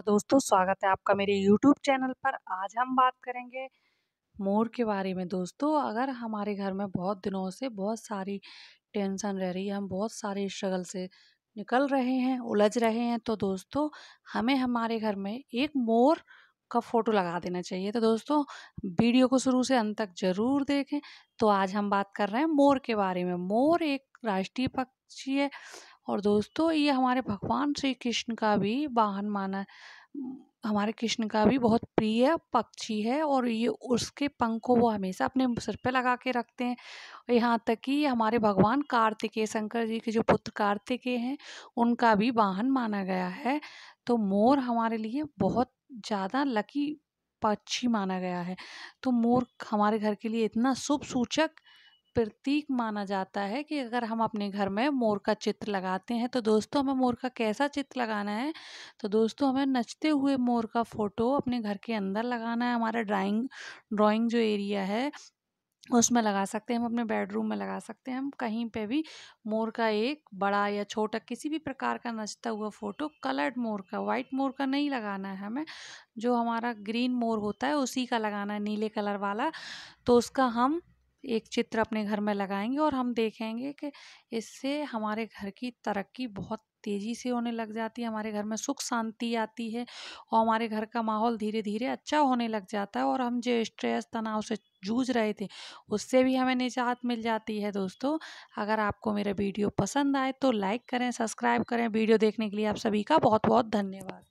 दोस्तों, स्वागत है आपका मेरे YouTube चैनल पर। आज हम बात करेंगे मोर के बारे में। दोस्तों, अगर हमारे घर में बहुत दिनों से बहुत सारी टेंशन रह रही है, हम बहुत सारे स्ट्रगल से निकल रहे हैं, उलझ रहे हैं तो दोस्तों, हमें हमारे घर में एक मोर का फ़ोटो लगा देना चाहिए। तो दोस्तों, वीडियो को शुरू से अंत तक ज़रूर देखें। तो आज हम बात कर रहे हैं मोर के बारे में। मोर एक राष्ट्रीय पक्षी है। और दोस्तों, ये हमारे भगवान श्री कृष्ण का भी वाहन माना हमारे कृष्ण का भी बहुत प्रिय पक्षी है और ये उसके पंख को वो हमेशा अपने सिर पे लगा के रखते हैं। यहाँ तक कि हमारे भगवान कार्तिकेय शंकर जी के जो पुत्र कार्तिकेय हैं, उनका भी वाहन माना गया है। तो मोर हमारे लिए बहुत ज़्यादा लकी पक्षी माना गया है। तो मोर हमारे घर के लिए इतना शुभ सूचक प्रतीक माना जाता है कि अगर हम अपने घर में मोर का चित्र लगाते हैं तो दोस्तों हमें मोर का कैसा चित्र लगाना है? तो दोस्तों हमें नचते हुए मोर का फ़ोटो अपने घर के अंदर लगाना है। हमारा ड्राइंग ड्राइंग जो एरिया है, उसमें लगा सकते हैं हम, अपने बेडरूम में लगा सकते हैं हम। कहीं पे भी मोर का एक बड़ा या छोटा किसी भी प्रकार का नचता हुआ फ़ोटो, कलर्ड मोर का वाइट मोर का नहीं लगाना है हमें। जो हमारा ग्रीन मोर होता है, उसी का लगाना है, नीले कलर वाला। तो उसका हम एक चित्र अपने घर में लगाएँगे और हम देखेंगे कि इससे हमारे घर की तरक्की बहुत तेज़ी से होने लग जाती है, हमारे घर में सुख शांति आती है और हमारे घर का माहौल धीरे धीरे अच्छा होने लग जाता है और हम जो स्ट्रेस तनाव से जूझ रहे थे, उससे भी हमें निजात मिल जाती है। दोस्तों, अगर आपको मेरा वीडियो पसंद आए तो लाइक करें, सब्सक्राइब करें। वीडियो देखने के लिए आप सभी का बहुत बहुत धन्यवाद।